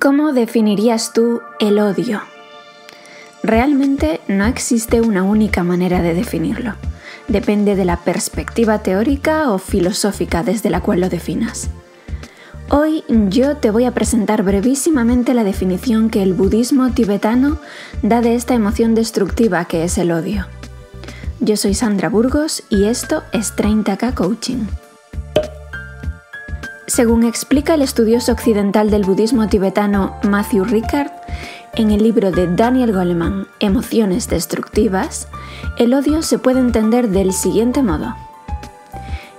¿Cómo definirías tú el odio? Realmente no existe una única manera de definirlo. Depende de la perspectiva teórica o filosófica desde la cual lo definas. Hoy yo te voy a presentar brevísimamente la definición que el budismo tibetano da de esta emoción destructiva que es el odio. Yo soy Sandra Burgos y esto es 30K Coaching. Según explica el estudioso occidental del budismo tibetano Matthew Ricard, en el libro de Daniel Goleman, Emociones Destructivas, el odio se puede entender del siguiente modo.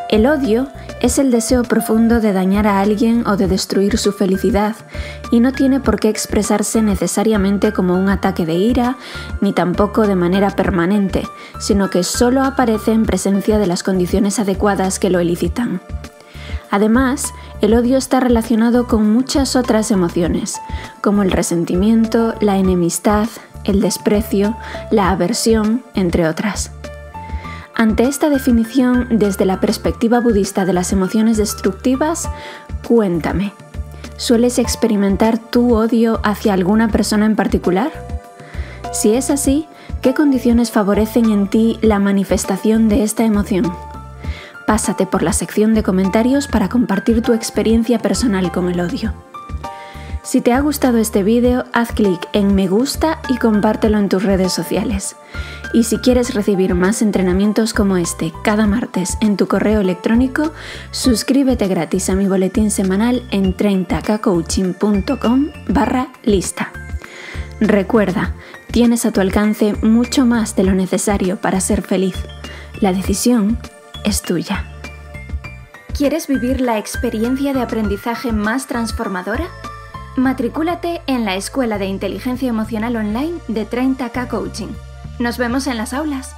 El odio es el deseo profundo de dañar a alguien o de destruir su felicidad y no tiene por qué expresarse necesariamente como un ataque de ira ni tampoco de manera permanente, sino que solo aparece en presencia de las condiciones adecuadas que lo elicitan. Además, el odio está relacionado con muchas otras emociones, como el resentimiento, la enemistad, el desprecio, la aversión, entre otras. Ante esta definición desde la perspectiva budista de las emociones destructivas, cuéntame, ¿sueles experimentar tu odio hacia alguna persona en particular? Si es así, ¿qué condiciones favorecen en ti la manifestación de esta emoción? Pásate por la sección de comentarios para compartir tu experiencia personal con el odio. Si te ha gustado este vídeo, haz clic en me gusta y compártelo en tus redes sociales. Y si quieres recibir más entrenamientos como este cada martes en tu correo electrónico, suscríbete gratis a mi boletín semanal en 30kcoaching.com barra lista. Recuerda, tienes a tu alcance mucho más de lo necesario para ser feliz. La decisión es tuya. ¿Quieres vivir la experiencia de aprendizaje más transformadora? Matricúlate en la Escuela de Inteligencia Emocional Online de 30K Coaching. Nos vemos en las aulas.